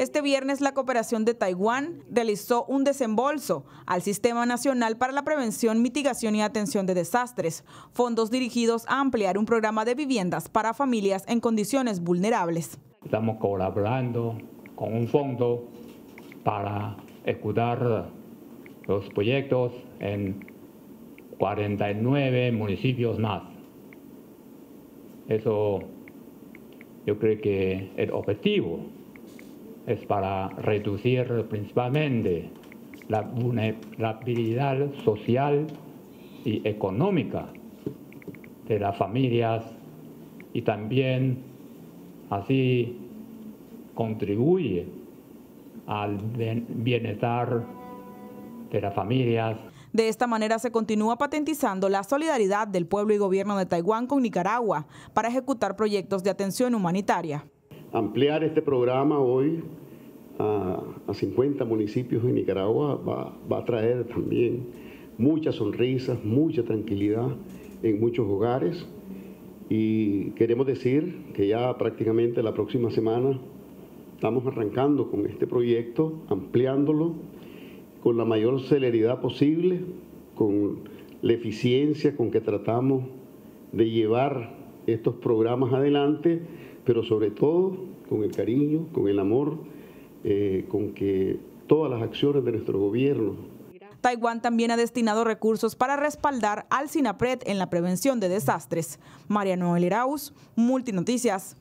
Este viernes la cooperación de Taiwán realizó un desembolso al Sistema Nacional para la Prevención, Mitigación y Atención de Desastres, fondos dirigidos a ampliar un programa de viviendas para familias en condiciones vulnerables. Estamos colaborando con un fondo para ejecutar los proyectos en 49 municipios más. Eso yo creo que el objetivo es para reducir principalmente la vulnerabilidad social y económica de las familias y también así contribuye al bienestar de las familias. De esta manera se continúa patentizando la solidaridad del pueblo y gobierno de Taiwán con Nicaragua para ejecutar proyectos de atención humanitaria. Ampliar este programa hoy a, 50 municipios en Nicaragua va, va a traer también muchas sonrisas, mucha tranquilidad en muchos hogares. Y queremos decir que ya prácticamente la próxima semana estamos arrancando con este proyecto, ampliándolo con la mayor celeridad posible, con la eficiencia con que tratamos de llevar estos programas adelante, pero sobre todo con el cariño, con el amor, eh, con que todas las acciones de nuestro gobierno. Taiwán también ha destinado recursos para respaldar al SINAPRED en la prevención de desastres. María Noel Irauz, Multinoticias.